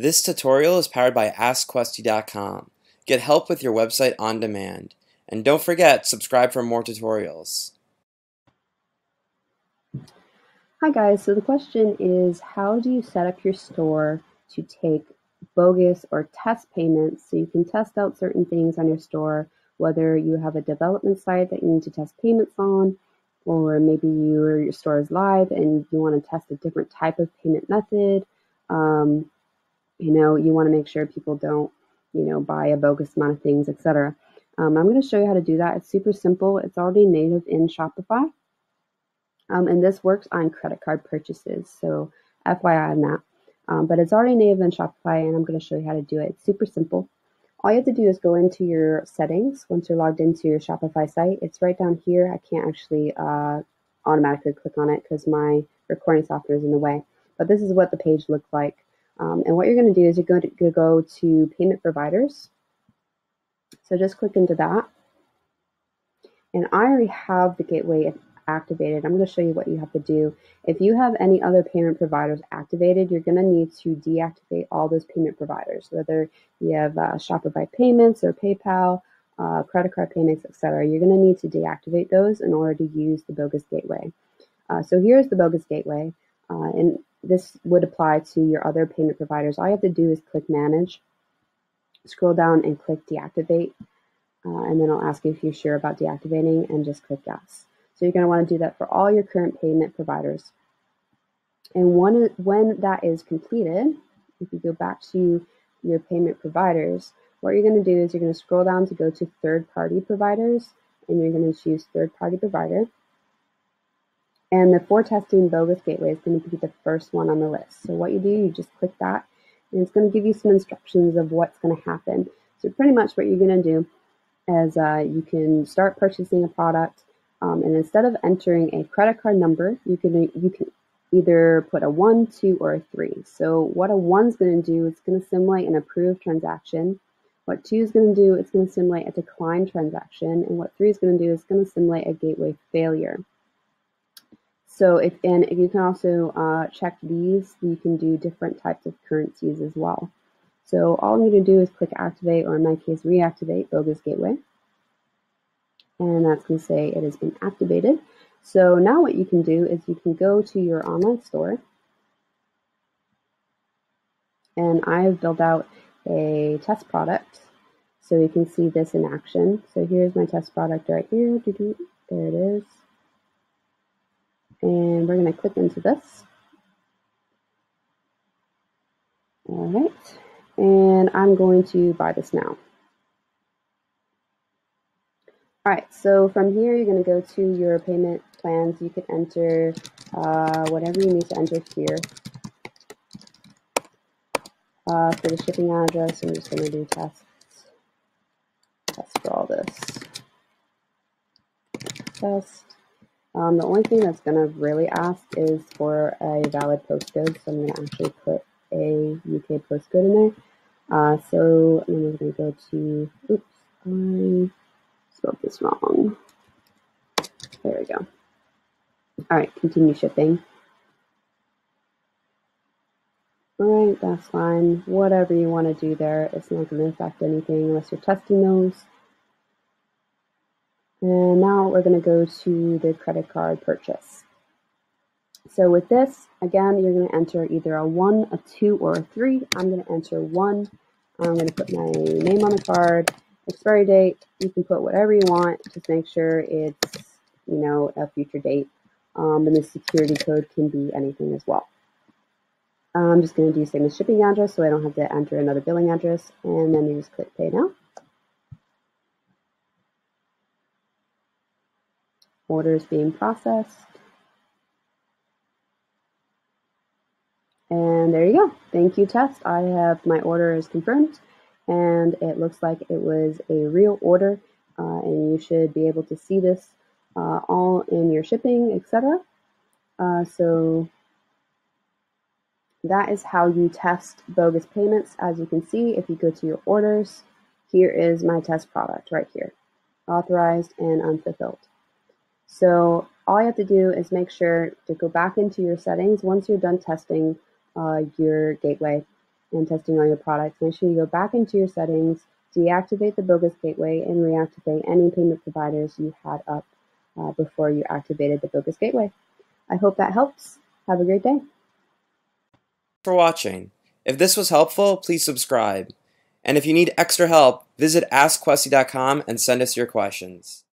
This tutorial is powered by AskQuesty.com. Get help with your website on demand. And don't forget, subscribe for more tutorials. Hi guys, so the question is how do you set up your store to take bogus or test payments so you can test out certain things on your store, whether you have a development site that you need to test payments on, or maybe your, your store is live and you want to test a different type of payment method. Um, you know, you want to make sure people don't, you know, buy a bogus amount of things, etc. Um, I'm going to show you how to do that. It's super simple. It's already native in Shopify. Um, and this works on credit card purchases. So FYI on that. Um, but it's already native in Shopify and I'm going to show you how to do it. It's super simple. All you have to do is go into your settings once you're logged into your Shopify site. It's right down here. I can't actually uh, automatically click on it because my recording software is in the way. But this is what the page looks like. Um, and what you're going to do is you're going to go to payment providers. So just click into that. And I already have the gateway activated. I'm going to show you what you have to do. If you have any other payment providers activated, you're going to need to deactivate all those payment providers, whether you have uh, Shopify payments or PayPal, uh, credit card payments, etc. You're going to need to deactivate those in order to use the bogus gateway. Uh, so here's the bogus gateway, uh, and this would apply to your other payment providers. All you have to do is click manage, scroll down and click deactivate, uh, and then I'll ask you if you're sure about deactivating and just click yes. So you're going to want to do that for all your current payment providers. And when, when that is completed, if you go back to your payment providers, what you're going to do is you're going to scroll down to go to third party providers and you're going to choose third party provider. And the for testing bogus gateway is going to be the first one on the list. So what you do, you just click that and it's going to give you some instructions of what's going to happen. So pretty much what you're going to do is uh, you can start purchasing a product um, and instead of entering a credit card number, you can you can either put a one, two, or a three. So what a one's going to do is going to simulate an approved transaction. What two is going to do, it's going to simulate a declined transaction, and what three is going to do is going to simulate a gateway failure. So if and if you can also uh, check these, you can do different types of currencies as well. So all you need to do is click activate, or in my case, reactivate bogus gateway and that's going to say it has been activated. So now what you can do is you can go to your online store and I've built out a test product so you can see this in action. So here's my test product right here. There it is. And we're going to click into this. All right. And I'm going to buy this now. All right, so from here, you're going to go to your payment plans. You can enter uh, whatever you need to enter here. Uh, for the shipping address, I'm just going to do test, test for all this. Test. Um, the only thing that's going to really ask is for a valid postcode, so I'm going to actually put a UK postcode in there. Uh, so then we're going to go to, oops, I spelled this wrong. There we go. All right, continue shipping. All right, that's fine. Whatever you want to do there, it's not going to affect anything unless you're testing those. And now we're going to go to the credit card purchase. So with this, again, you're going to enter either a 1, a 2, or a 3. I'm going to enter 1. I'm going to put my name on the card expiry date, you can put whatever you want. Just make sure it's, you know, a future date. Um, and the security code can be anything as well. I'm just going to do same as shipping address so I don't have to enter another billing address. And then you just click pay now. Order is being processed. And there you go. Thank you, test. I have my order is confirmed and it looks like it was a real order uh, and you should be able to see this uh, all in your shipping etc uh, so that is how you test bogus payments as you can see if you go to your orders here is my test product right here authorized and unfulfilled so all you have to do is make sure to go back into your settings once you're done testing uh, your gateway and testing all your products, make sure you go back into your settings, deactivate the bogus gateway, and reactivate any payment providers you had up uh, before you activated the bogus gateway. I hope that helps. Have a great day. For watching. If this was helpful, please subscribe. And if you need extra help, visit AskQuesty.com and send us your questions.